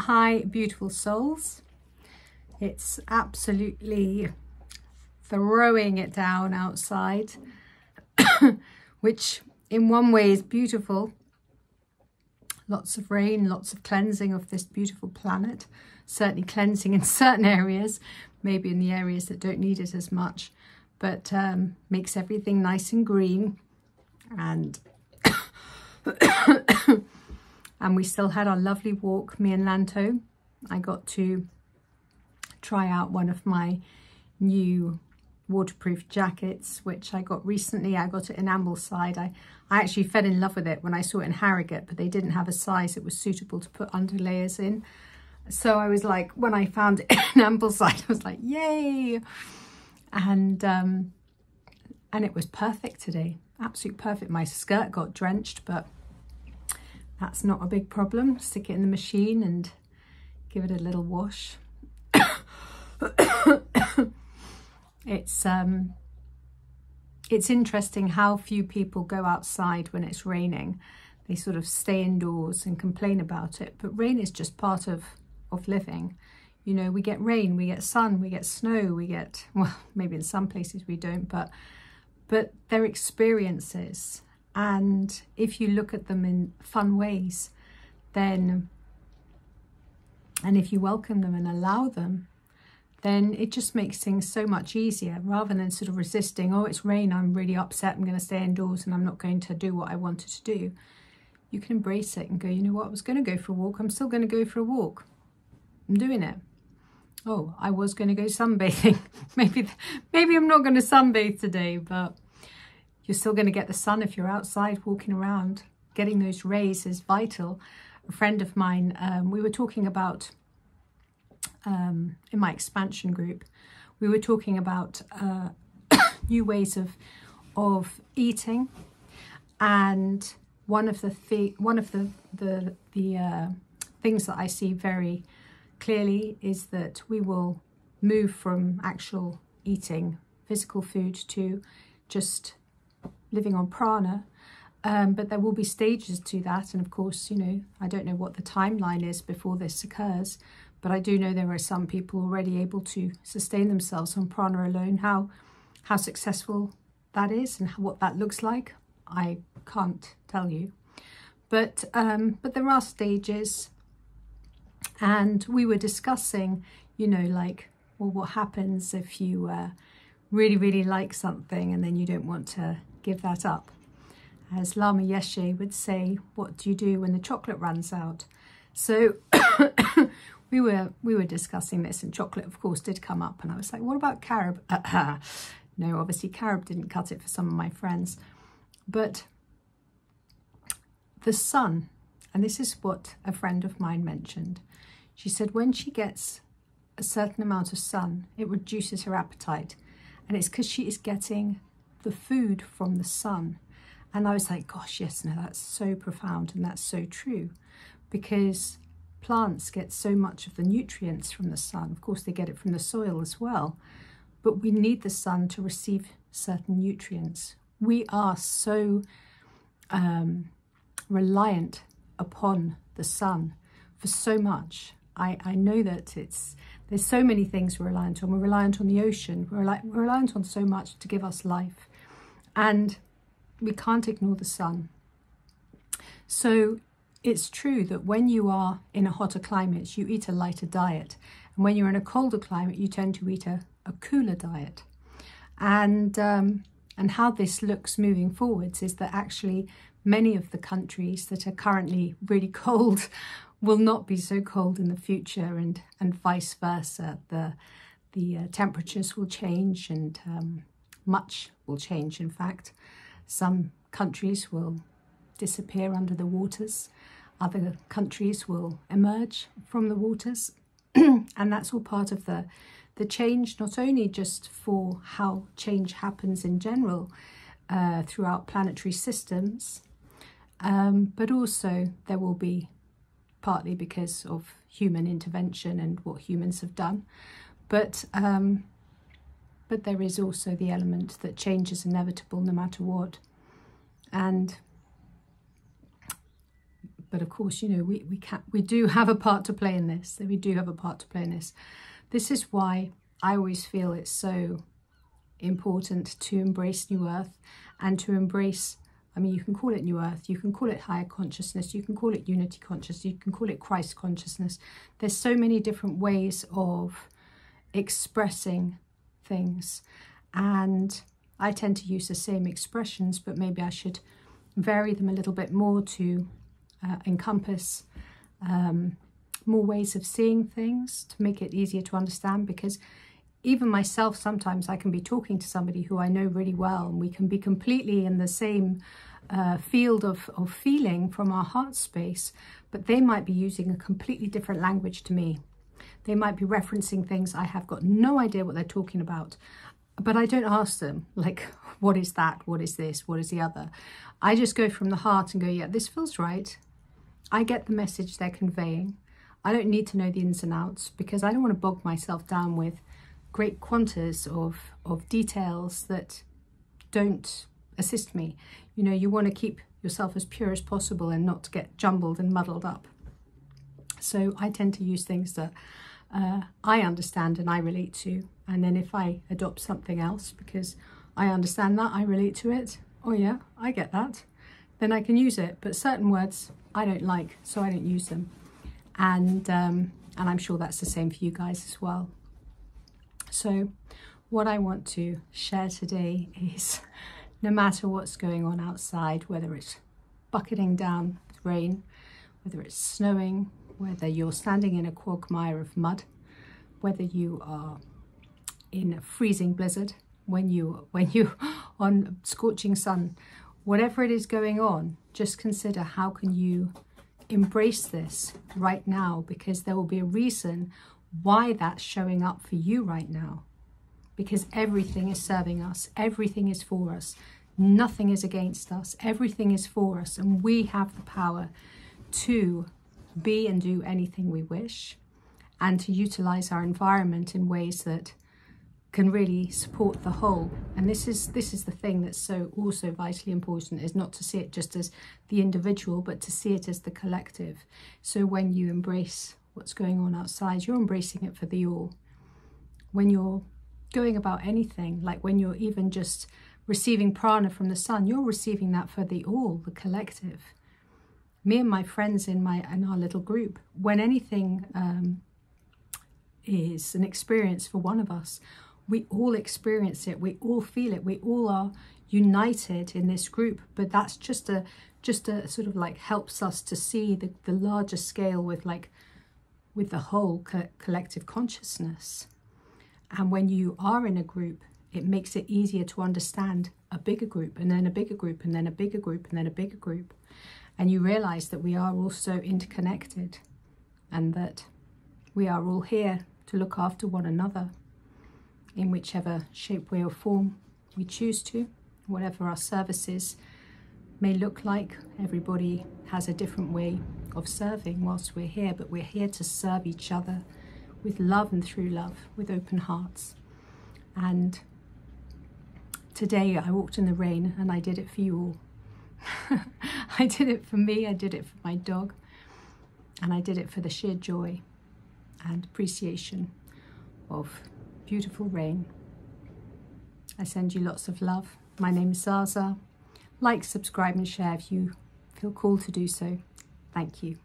Hi, beautiful souls. It's absolutely throwing it down outside, which in one way is beautiful. Lots of rain, lots of cleansing of this beautiful planet. Certainly cleansing in certain areas, maybe in the areas that don't need it as much, but um, makes everything nice and green. And and we still had our lovely walk, me and Lanto. I got to try out one of my new waterproof jackets, which I got recently. I got it in Ambleside. I, I actually fell in love with it when I saw it in Harrogate, but they didn't have a size that was suitable to put under layers in. So I was like, when I found it in Ambleside, I was like, yay! And, um, and it was perfect today. Absolute perfect. My skirt got drenched, but that's not a big problem. Stick it in the machine and give it a little wash. it's um it's interesting how few people go outside when it's raining. They sort of stay indoors and complain about it. But rain is just part of, of living. You know, we get rain, we get sun, we get snow, we get, well, maybe in some places we don't, but but they're experiences. And if you look at them in fun ways, then, and if you welcome them and allow them, then it just makes things so much easier rather than sort of resisting, oh, it's rain, I'm really upset, I'm going to stay indoors and I'm not going to do what I wanted to do. You can embrace it and go, you know what, I was going to go for a walk, I'm still going to go for a walk. I'm doing it. Oh, I was going to go sunbathing. maybe, maybe I'm not going to sunbathe today, but you're still going to get the sun if you're outside walking around. Getting those rays is vital. A friend of mine, um, we were talking about, um, in my expansion group, we were talking about uh, new ways of of eating, and one of the th one of the the the uh, things that I see very clearly is that we will move from actual eating physical food to just living on prana. Um, but there will be stages to that. And of course, you know, I don't know what the timeline is before this occurs, but I do know there are some people already able to sustain themselves on prana alone. How, how successful that is and what that looks like, I can't tell you. But, um, but there are stages and we were discussing, you know, like, well, what happens if you uh, really, really like something and then you don't want to give that up. As Lama Yeshe would say, what do you do when the chocolate runs out? So we were we were discussing this and chocolate of course did come up and I was like, what about carob? no, obviously carob didn't cut it for some of my friends. But the sun, and this is what a friend of mine mentioned. She said when she gets a certain amount of sun, it reduces her appetite. And it's because she is getting the food from the sun. And I was like, gosh, yes, no, that's so profound and that's so true because plants get so much of the nutrients from the sun. Of course, they get it from the soil as well, but we need the sun to receive certain nutrients. We are so um, reliant upon the sun for so much. I, I know that it's there's so many things we're reliant on. We're reliant on the ocean. We're, we're reliant on so much to give us life and we can't ignore the sun. So it's true that when you are in a hotter climate, you eat a lighter diet. And when you're in a colder climate, you tend to eat a, a cooler diet. And, um, and how this looks moving forwards is that actually many of the countries that are currently really cold will not be so cold in the future and, and vice versa. The, the uh, temperatures will change and um, much will change, in fact. Some countries will disappear under the waters. Other countries will emerge from the waters. and that's all part of the, the change, not only just for how change happens in general uh, throughout planetary systems, um, but also there will be partly because of human intervention and what humans have done, but um, but there is also the element that change is inevitable no matter what. And but of course, you know, we, we, can, we do have a part to play in this. We do have a part to play in this. This is why I always feel it's so important to embrace New Earth and to embrace I mean, you can call it New Earth, you can call it higher consciousness, you can call it unity consciousness, you can call it Christ consciousness. There's so many different ways of expressing things. And I tend to use the same expressions, but maybe I should vary them a little bit more to uh, encompass um, more ways of seeing things to make it easier to understand because even myself sometimes I can be talking to somebody who I know really well and we can be completely in the same uh, field of, of feeling from our heart space but they might be using a completely different language to me they might be referencing things. I have got no idea what they're talking about but I don't ask them like what is that? What is this? What is the other? I just go from the heart and go yeah this feels right. I get the message they're conveying. I don't need to know the ins and outs because I don't want to bog myself down with great quantas of, of details that don't assist me. You know, you want to keep yourself as pure as possible and not get jumbled and muddled up. So I tend to use things that uh, I understand and I relate to. And then if I adopt something else because I understand that, I relate to it, oh yeah, I get that, then I can use it. But certain words I don't like, so I don't use them and um, and I'm sure that's the same for you guys as well. So what I want to share today is no matter what's going on outside, whether it's bucketing down with rain, whether it's snowing, whether you're standing in a quagmire of mud, whether you are in a freezing blizzard, when you when you on scorching sun, whatever it is going on, just consider how can you embrace this right now because there will be a reason why that's showing up for you right now. Because everything is serving us, everything is for us, nothing is against us, everything is for us, and we have the power to be and do anything we wish and to utilize our environment in ways that can really support the whole. And this is this is the thing that's so also vitally important is not to see it just as the individual but to see it as the collective. So when you embrace what's going on outside you're embracing it for the all. When you're going about anything like when you're even just receiving prana from the sun you're receiving that for the all the collective me and my friends in my in our little group when anything um, is an experience for one of us we all experience it we all feel it we all are united in this group but that's just a just a sort of like helps us to see the, the larger scale with like with the whole co collective consciousness. And when you are in a group it makes it easier to understand a bigger group and then a bigger group and then a bigger group and then a bigger group and you realize that we are also interconnected and that we are all here to look after one another in whichever shape, way or form we choose to, whatever our services may look like. Everybody has a different way of serving whilst we're here, but we're here to serve each other with love and through love, with open hearts. And today I walked in the rain and I did it for you all. I did it for me, I did it for my dog, and I did it for the sheer joy and appreciation of beautiful rain. I send you lots of love. My name is ZsaZsa. Like, subscribe and share if you feel called to do so. Thank you.